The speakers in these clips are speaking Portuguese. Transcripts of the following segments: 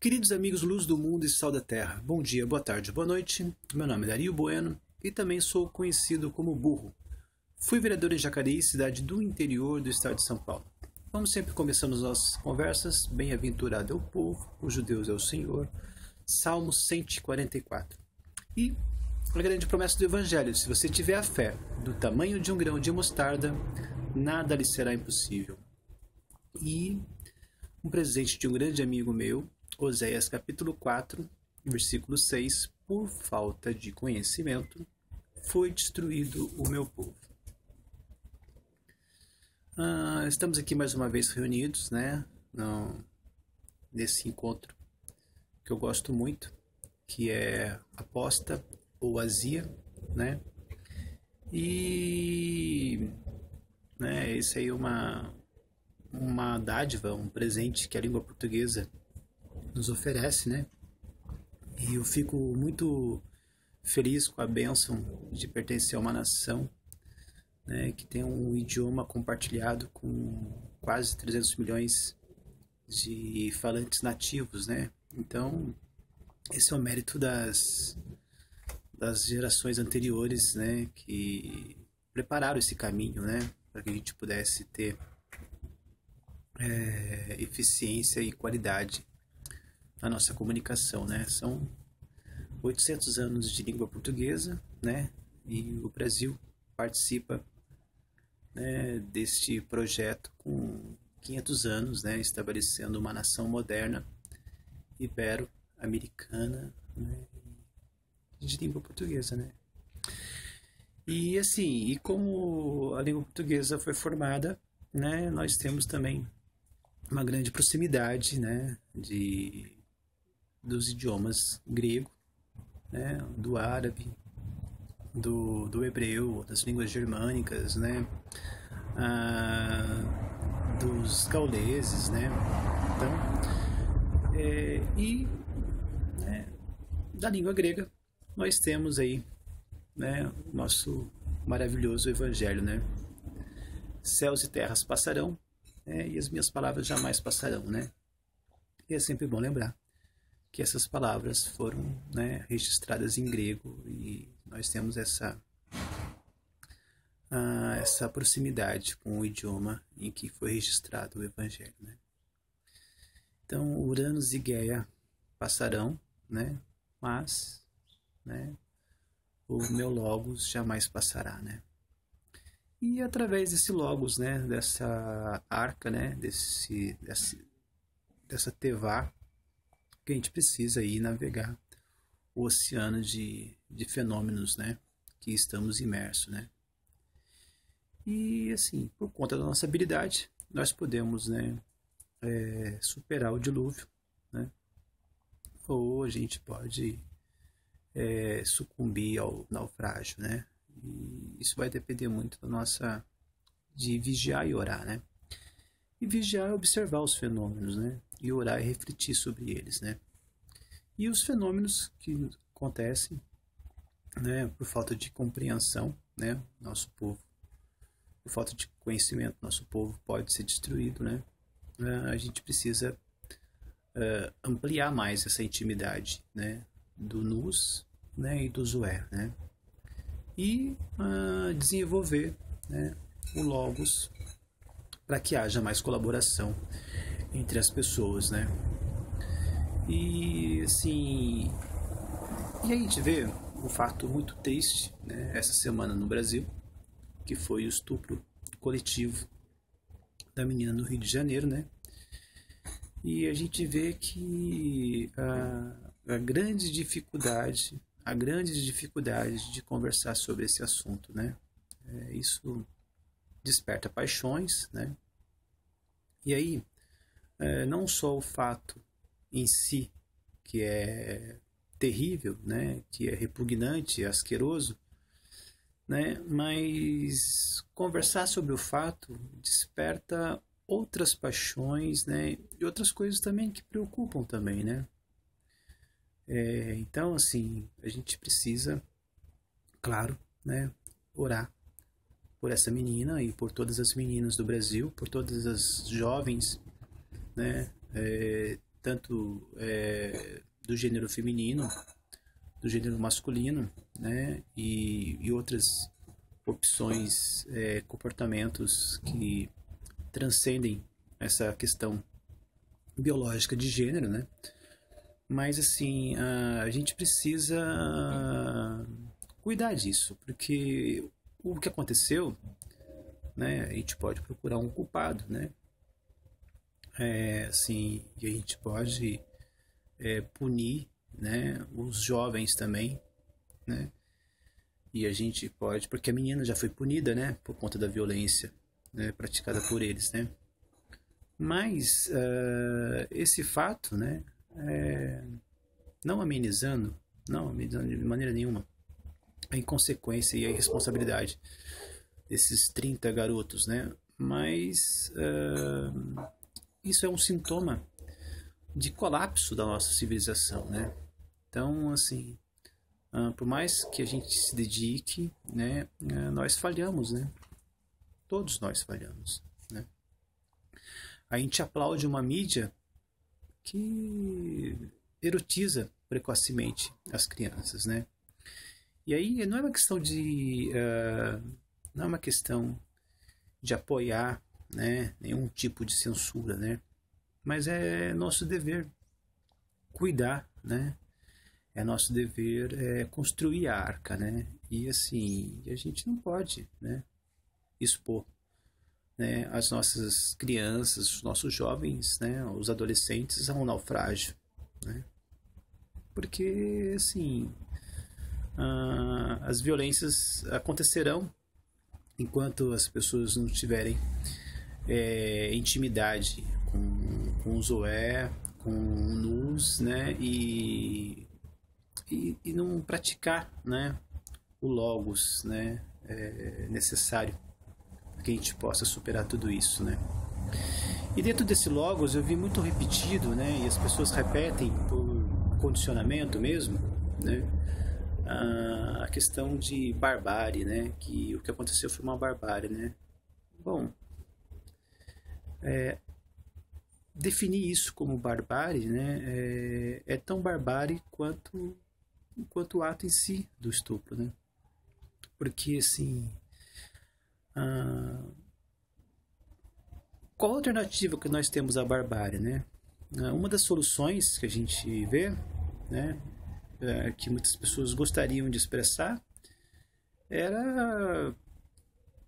Queridos amigos Luz do Mundo e Sal da Terra, bom dia, boa tarde, boa noite. Meu nome é Dario Bueno e também sou conhecido como Burro. Fui vereador em Jacareí, cidade do interior do estado de São Paulo. Como sempre começamos nossas conversas, bem-aventurado é o povo, o Deus é o Senhor, Salmo 144. E a grande promessa do Evangelho, se você tiver a fé do tamanho de um grão de mostarda, nada lhe será impossível. E um presente de um grande amigo meu, Oséias capítulo 4, versículo 6, por falta de conhecimento, foi destruído o meu povo. Ah, estamos aqui mais uma vez reunidos, né, nesse encontro que eu gosto muito, que é aposta ou azia, né, e né, isso aí é uma, uma dádiva, um presente que a língua portuguesa nos oferece, né? E eu fico muito feliz com a bênção de pertencer a uma nação né, que tem um idioma compartilhado com quase 300 milhões de falantes nativos, né? Então, esse é o mérito das, das gerações anteriores, né, que prepararam esse caminho, né, para que a gente pudesse ter é, eficiência e qualidade na nossa comunicação, né? São 800 anos de língua portuguesa, né? E o Brasil participa né, deste projeto com 500 anos, né? Estabelecendo uma nação moderna, ibero-americana, né? De língua portuguesa, né? E assim, e como a língua portuguesa foi formada, né? Nós temos também uma grande proximidade, né? De dos idiomas grego, né, do árabe, do, do hebreu, das línguas germânicas, né, ah, dos gauleses, né, então, é, e né, da língua grega nós temos aí, né, o nosso maravilhoso evangelho, né, céus e terras passarão, né, e as minhas palavras jamais passarão, né, e é sempre bom lembrar que essas palavras foram né, registradas em grego e nós temos essa uh, essa proximidade com o idioma em que foi registrado o Evangelho. Né? Então, Uranus e Gaia passarão, né? mas né, o meu Logos jamais passará. Né? E através desse Logos, né, dessa arca, né, desse, desse, dessa Tevá, que a gente precisa aí navegar o oceano de, de fenômenos, né, que estamos imersos, né. E assim, por conta da nossa habilidade, nós podemos, né, é, superar o dilúvio, né, ou a gente pode é, sucumbir ao naufrágio, né. E isso vai depender muito da nossa de vigiar e orar, né. E vigiar é observar os fenômenos, né? E orar é refletir sobre eles, né? E os fenômenos que acontecem, né, por falta de compreensão, né? Nosso povo, por falta de conhecimento, nosso povo pode ser destruído, né? A gente precisa uh, ampliar mais essa intimidade, né? Do nus, né? E do zoé, né? E uh, desenvolver, né? O logos para que haja mais colaboração entre as pessoas, né? E assim, e a gente vê um fato muito triste, né, essa semana no Brasil, que foi o estupro coletivo da menina no Rio de Janeiro, né? E a gente vê que a, a grande dificuldade, a grande dificuldade de conversar sobre esse assunto, né? É, isso desperta paixões, né? E aí, é, não só o fato em si, que é terrível, né? Que é repugnante, asqueroso, né? Mas conversar sobre o fato desperta outras paixões, né? E outras coisas também que preocupam também, né? É, então, assim, a gente precisa, claro, né? Orar por essa menina e por todas as meninas do Brasil, por todas as jovens, né, é, tanto é, do gênero feminino, do gênero masculino, né, e, e outras opções, é, comportamentos que transcendem essa questão biológica de gênero, né? Mas assim, a, a gente precisa cuidar disso, porque o que aconteceu, né? A gente pode procurar um culpado, né? É, assim, e a gente pode é, punir, né? Os jovens também, né? E a gente pode, porque a menina já foi punida, né? Por conta da violência né, praticada por eles, né? Mas uh, esse fato, né? É, não amenizando, não amenizando de maneira nenhuma a inconsequência e a irresponsabilidade desses 30 garotos, né? Mas uh, isso é um sintoma de colapso da nossa civilização, né? Então, assim, uh, por mais que a gente se dedique, né, uh, nós falhamos, né? Todos nós falhamos, né? A gente aplaude uma mídia que erotiza precocemente as crianças, né? E aí não é uma questão de uh, não é uma questão de apoiar, né, nenhum tipo de censura, né? Mas é nosso dever cuidar, né? É nosso dever é, construir a arca, né? E assim, a gente não pode, né? Expor né, as nossas crianças, os nossos jovens, né, os adolescentes a um naufrágio, né? Porque, assim, uh, as violências acontecerão enquanto as pessoas não tiverem é, intimidade com, com o Zoé, com o Nus, né? E, e, e, não praticar, né? O Logos, né? É necessário para que a gente possa superar tudo isso, né? E dentro desse Logos eu vi muito repetido, né? E as pessoas repetem por condicionamento mesmo, né? A questão de barbárie, né? Que o que aconteceu foi uma barbárie, né? Bom, é, definir isso como barbárie, né? É, é, tão barbárie quanto quanto o ato em si do estupro, né? Porque assim, a, qual a alternativa que nós temos à barbárie, né? Uma das soluções que a gente vê, né? É, que muitas pessoas gostariam de expressar era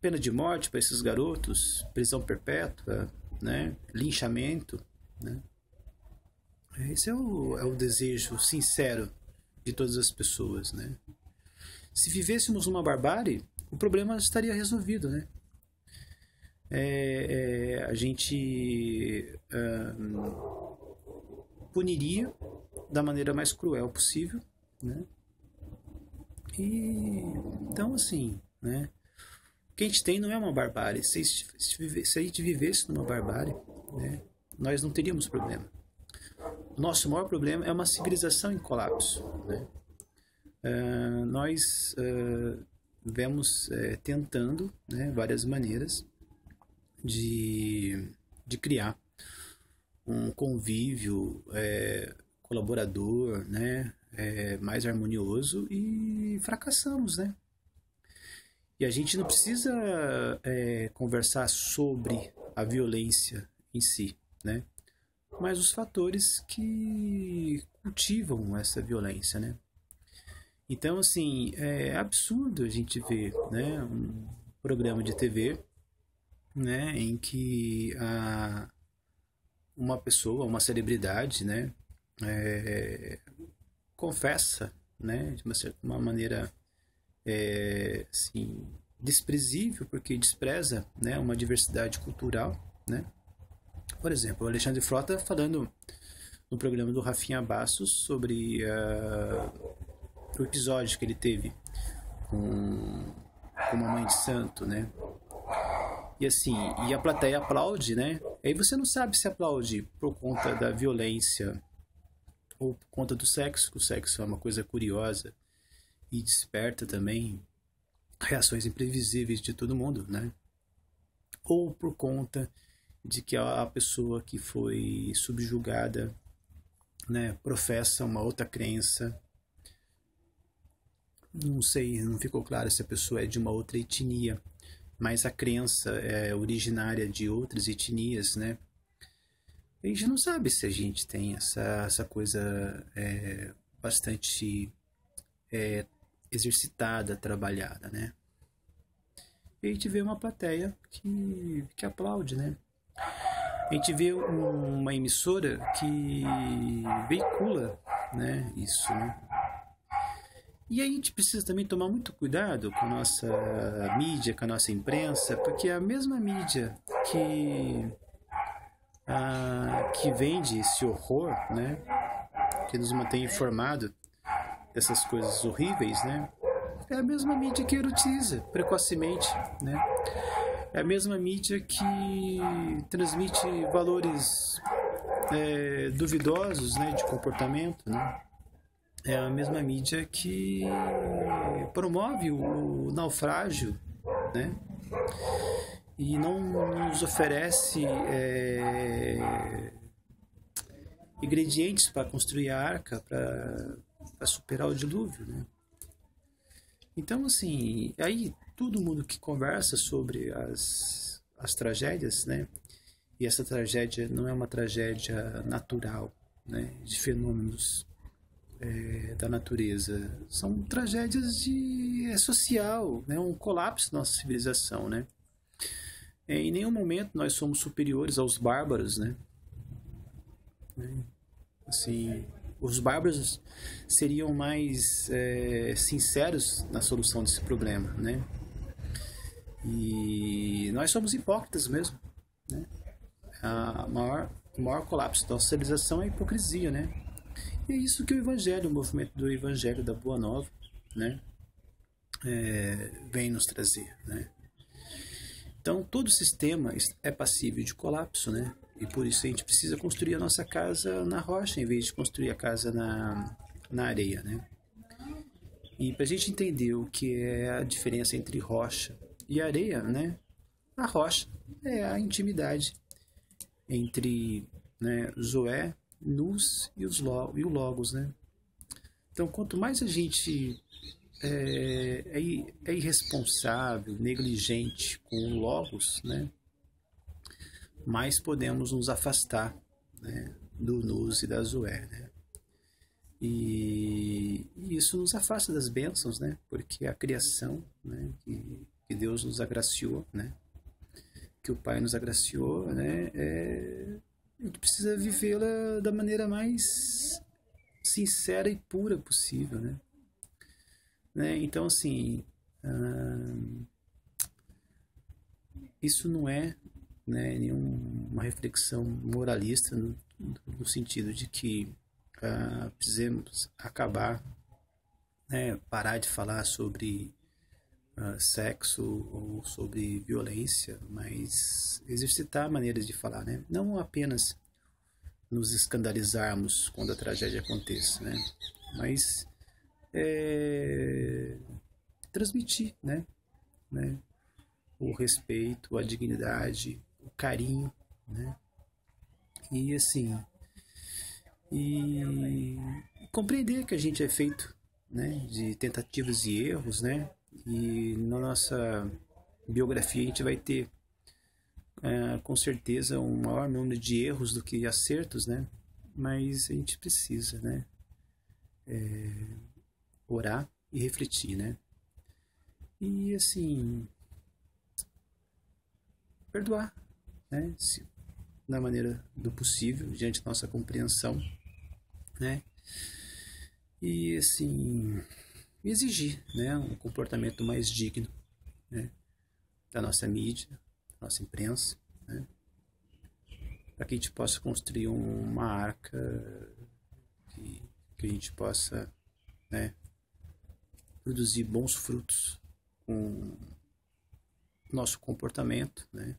pena de morte para esses garotos, prisão perpétua, né, linchamento, né. Esse é o, é o desejo sincero de todas as pessoas, né. Se vivêssemos uma barbárie, o problema estaria resolvido, né. É, é, a gente puniria da maneira mais cruel possível, né? E então assim, né? O que a gente tem não é uma barbárie. Se, se, a gente vivesse numa barbárie, né? Nós não teríamos problema. O nosso maior problema é uma civilização em colapso, né? Uh, nós uh, vemos uh, tentando né, várias maneiras de, de criar um convívio é, colaborador, né, é, mais harmonioso e fracassamos, né? E a gente não precisa é, conversar sobre a violência em si, né? Mas os fatores que cultivam essa violência, né? Então, assim, é absurdo a gente ver, né, um programa de TV, né, em que a, uma pessoa, uma celebridade, né, é, confessa, né, de uma, uma maneira é, assim, desprezível, porque despreza né, uma diversidade cultural. Né? Por exemplo, o Alexandre Frota falando no programa do Rafinha Bastos sobre uh, o episódio que ele teve com, com uma mãe de santo, né? E assim, e a plateia aplaude, né? Aí você não sabe se aplaude por conta da violência ou por conta do sexo, que o sexo é uma coisa curiosa e desperta também reações imprevisíveis de todo mundo, né? Ou por conta de que a pessoa que foi subjugada né, professa uma outra crença. Não sei, não ficou claro se a pessoa é de uma outra etnia, mas a crença é originária de outras etnias, né? A gente não sabe se a gente tem essa, essa coisa é, bastante é, exercitada, trabalhada, né? E a gente vê uma plateia que, que aplaude, né? A gente vê uma emissora que veicula né, isso, né? E a gente precisa também tomar muito cuidado com a nossa mídia, com a nossa imprensa, porque a mesma mídia que, a, que vende esse horror, né? Que nos mantém informado dessas coisas horríveis, né? É a mesma mídia que erotiza precocemente, né? É a mesma mídia que transmite valores é, duvidosos, né, de comportamento, né? É a mesma mídia que promove o naufrágio, né? E não nos oferece é, ingredientes para construir a arca, para superar o dilúvio, né? Então, assim, aí todo mundo que conversa sobre as, as tragédias, né? E essa tragédia não é uma tragédia natural, né? De fenômenos é, da natureza. São tragédias de é social, né? Um colapso da nossa civilização, né? É, em nenhum momento nós somos superiores aos bárbaros, né? Assim, os bárbaros seriam mais é, sinceros na solução desse problema, né? E nós somos hipócritas mesmo, né? A maior, o maior colapso da civilização é a hipocrisia, né? E é isso que o Evangelho, o movimento do Evangelho da Boa Nova, né? É, vem nos trazer, né? Então, todo sistema é passível de colapso, né? E por isso a gente precisa construir a nossa casa na rocha, em vez de construir a casa na, na areia, né? E para a gente entender o que é a diferença entre rocha e areia, né? A rocha é a intimidade entre né, Zoé, Nus e, os, e o Logos, né? Então, quanto mais a gente é, é, é irresponsável, negligente com o Logos, né? mais podemos nos afastar né, do Nus e da Zoé. Né? E, e, isso nos afasta das bênçãos, né? porque a criação né, que, que Deus nos agraciou, né? que o Pai nos agraciou, né? É, a gente precisa vivê-la da maneira mais sincera e pura possível. Né? Né? Então, assim, hum, isso não é né, nenhuma reflexão moralista no, no sentido de que uh, precisamos acabar, né, parar de falar sobre uh, sexo ou sobre violência, mas exercitar maneiras de falar, né? não apenas nos escandalizarmos quando a tragédia aconteça, né? mas é, transmitir né? né? o respeito, a dignidade, o carinho, né? E assim, e compreender que a gente é feito, né, de tentativas e erros, né? E na nossa biografia a gente vai ter é, com certeza um maior número de erros do que acertos, né? Mas a gente precisa, né? É, orar e refletir, né? E assim, perdoar, né? Se, na maneira do possível, diante da nossa compreensão, né? E assim, exigir, né, um comportamento mais digno, né, da nossa mídia, da nossa imprensa, né? Para que a gente possa construir uma arca que, que a gente possa, né, produzir bons frutos com nosso comportamento, né?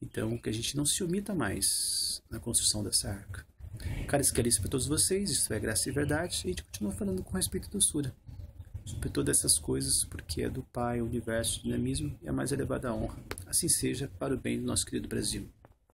Então, que a gente não se omita mais na construção dessa arca. Caros que para todos vocês, isso é graça e verdade, e a gente continua falando com respeito e doçura sobre todas essas coisas, porque é do Pai, o universo, o dinamismo e a mais elevada honra. Assim seja, para o bem do nosso querido Brasil.